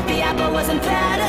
like the apple wasn't bad